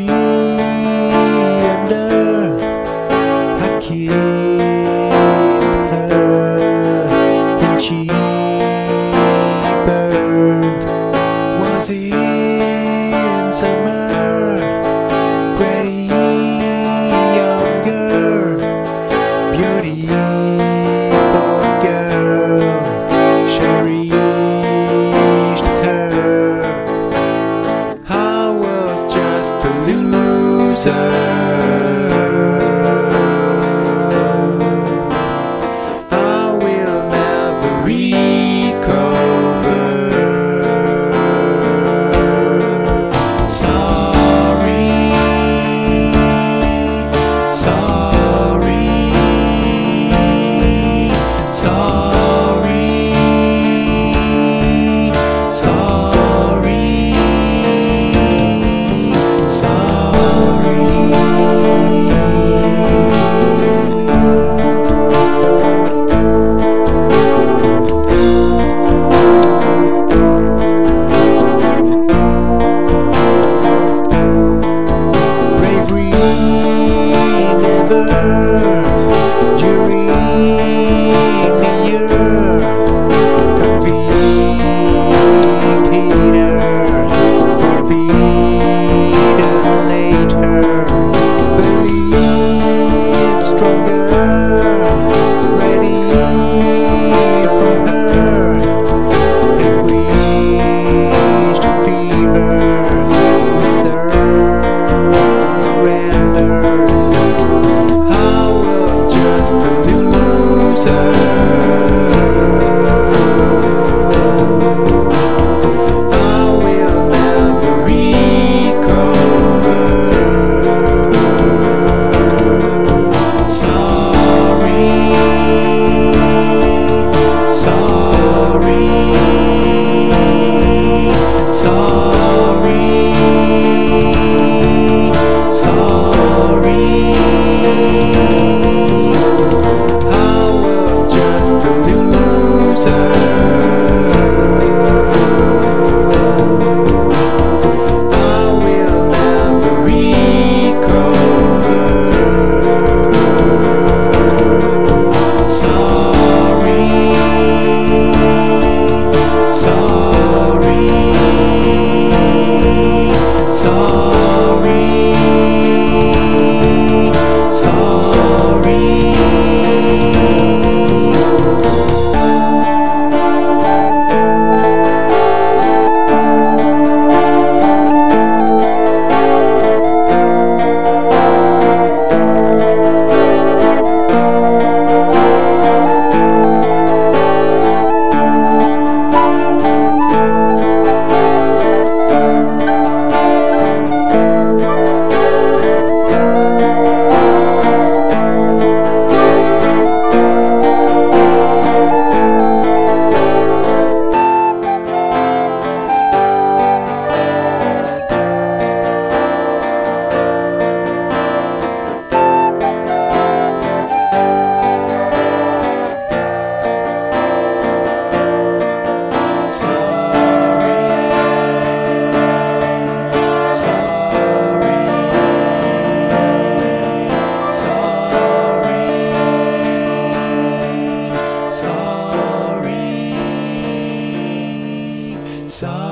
under I kissed her and she burned was in summer pretty beauty to loser. Never Sorry.